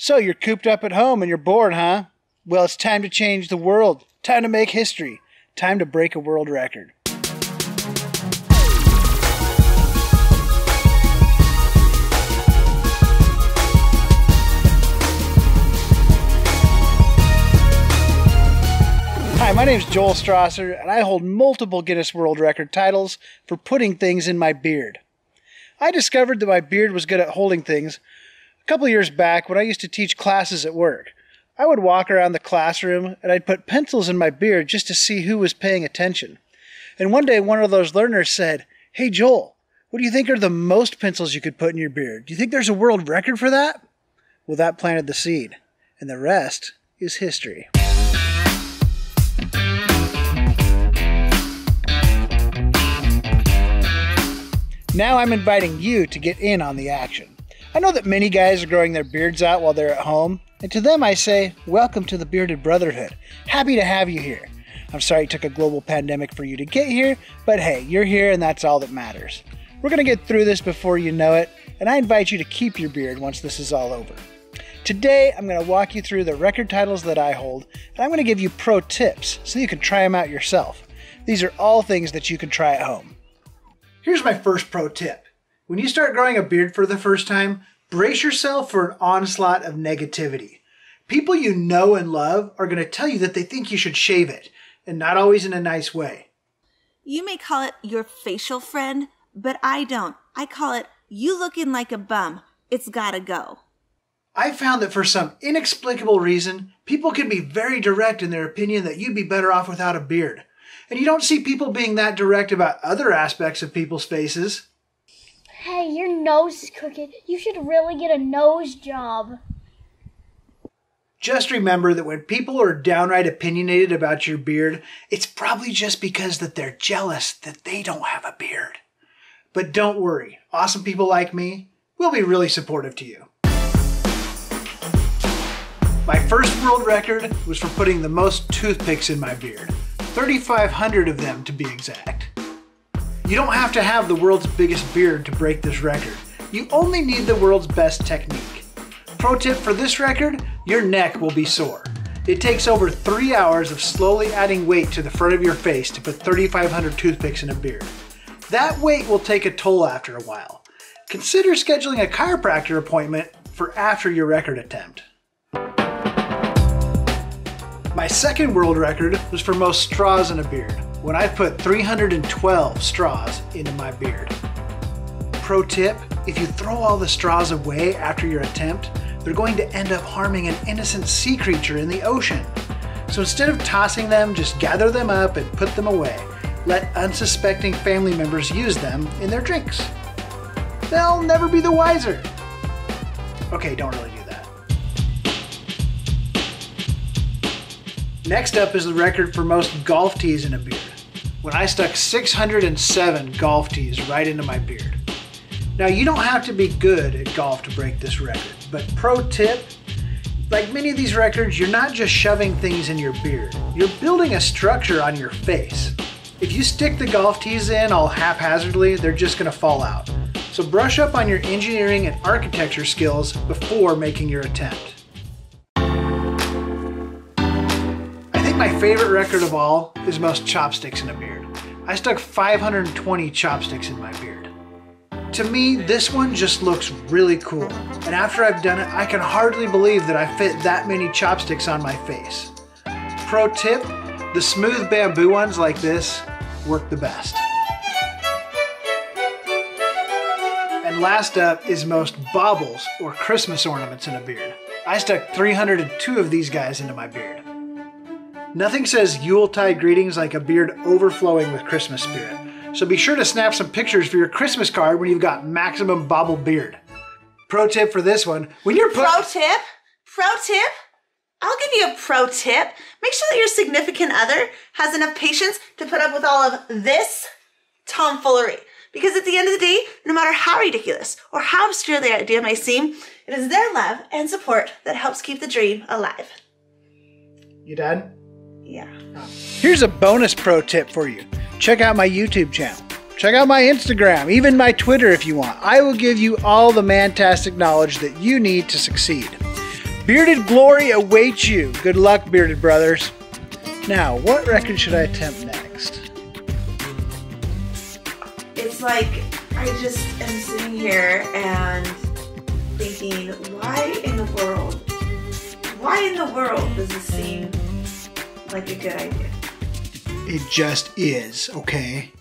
So you're cooped up at home and you're bored, huh? Well, it's time to change the world. Time to make history. Time to break a world record. Hi, my name is Joel Strasser, and I hold multiple Guinness World Record titles for putting things in my beard. I discovered that my beard was good at holding things couple years back when I used to teach classes at work. I would walk around the classroom and I'd put pencils in my beard just to see who was paying attention. And one day, one of those learners said, Hey, Joel, what do you think are the most pencils you could put in your beard? Do you think there's a world record for that? Well, that planted the seed, and the rest is history. Now I'm inviting you to get in on the action. I know that many guys are growing their beards out while they're at home, and to them I say, Welcome to the Bearded Brotherhood. Happy to have you here. I'm sorry it took a global pandemic for you to get here, but hey, you're here and that's all that matters. We're going to get through this before you know it, and I invite you to keep your beard once this is all over. Today, I'm going to walk you through the record titles that I hold, and I'm going to give you pro tips so you can try them out yourself. These are all things that you can try at home. Here's my first pro tip. When you start growing a beard for the first time, brace yourself for an onslaught of negativity. People you know and love are going to tell you that they think you should shave it, and not always in a nice way. You may call it your facial friend, but I don't. I call it you looking like a bum. It's gotta go. I found that for some inexplicable reason, people can be very direct in their opinion that you'd be better off without a beard. And you don't see people being that direct about other aspects of people's faces. Hey, your nose is crooked. You should really get a nose job. Just remember that when people are downright opinionated about your beard, it's probably just because that they're jealous that they don't have a beard. But don't worry, awesome people like me will be really supportive to you. My first world record was for putting the most toothpicks in my beard. 3,500 of them to be exact. You don't have to have the world's biggest beard to break this record. You only need the world's best technique. Pro tip for this record, your neck will be sore. It takes over three hours of slowly adding weight to the front of your face to put 3,500 toothpicks in a beard. That weight will take a toll after a while. Consider scheduling a chiropractor appointment for after your record attempt. My second world record was for most straws in a beard, when I put 312 straws into my beard. Pro tip, if you throw all the straws away after your attempt, they're going to end up harming an innocent sea creature in the ocean. So instead of tossing them, just gather them up and put them away. Let unsuspecting family members use them in their drinks. They'll never be the wiser. Okay, don't really do that. Next up is the record for most golf tees in a beard, when I stuck 607 golf tees right into my beard. Now, you don't have to be good at golf to break this record, but pro tip like many of these records, you're not just shoving things in your beard, you're building a structure on your face. If you stick the golf tees in all haphazardly, they're just going to fall out. So brush up on your engineering and architecture skills before making your attempt. My favorite record of all is most chopsticks in a beard. I stuck 520 chopsticks in my beard. To me, this one just looks really cool. And after I've done it, I can hardly believe that I fit that many chopsticks on my face. Pro tip, the smooth bamboo ones like this work the best. And last up is most baubles or Christmas ornaments in a beard. I stuck 302 of these guys into my beard. Nothing says Yuletide greetings like a beard overflowing with Christmas spirit. So be sure to snap some pictures for your Christmas card when you've got maximum bobble beard. Pro tip for this one, when you're pro tip, pro tip, I'll give you a pro tip. Make sure that your significant other has enough patience to put up with all of this tomfoolery. Because at the end of the day, no matter how ridiculous or how obscure the idea may seem, it is their love and support that helps keep the dream alive. You done? Yeah. Here's a bonus pro tip for you check out my YouTube channel. Check out my Instagram, even my Twitter if you want. I will give you all the mantastic knowledge that you need to succeed. Bearded glory awaits you. Good luck, bearded brothers. Now, what record should I attempt next? It's like I just am sitting here and thinking, why in the world? Why in the world does this seem like a good idea? It just is, okay?